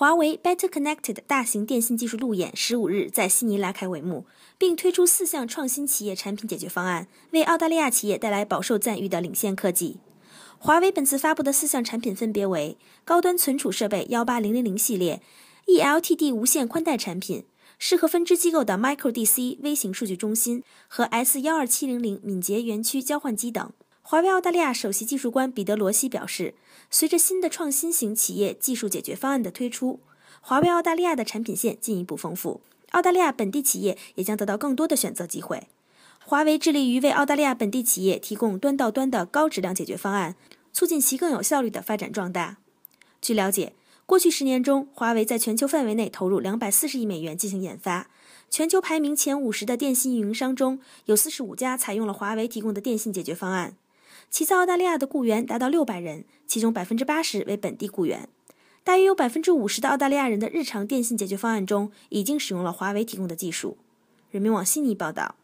华为 Better Connected 大型电信技术路演十五日在悉尼拉开帷幕，并推出四项创新企业产品解决方案，为澳大利亚企业带来饱受赞誉的领先科技。华为本次发布的四项产品分别为高端存储设备幺八零零零系列、eLTD 无线宽带产品、适合分支机构的 Micro DC 微型数据中心和 S 幺二七零零敏捷园区交换机等。华为澳大利亚首席技术官彼得罗西表示，随着新的创新型企业技术解决方案的推出，华为澳大利亚的产品线进一步丰富，澳大利亚本地企业也将得到更多的选择机会。华为致力于为澳大利亚本地企业提供端到端的高质量解决方案，促进其更有效率的发展壮大。据了解，过去十年中，华为在全球范围内投入两百四十亿美元进行研发，全球排名前五十的电信运营商中有四十五家采用了华为提供的电信解决方案。其在澳大利亚的雇员达到六百人，其中百分之八十为本地雇员。大约有百分之五十的澳大利亚人的日常电信解决方案中已经使用了华为提供的技术。人民网悉尼报道。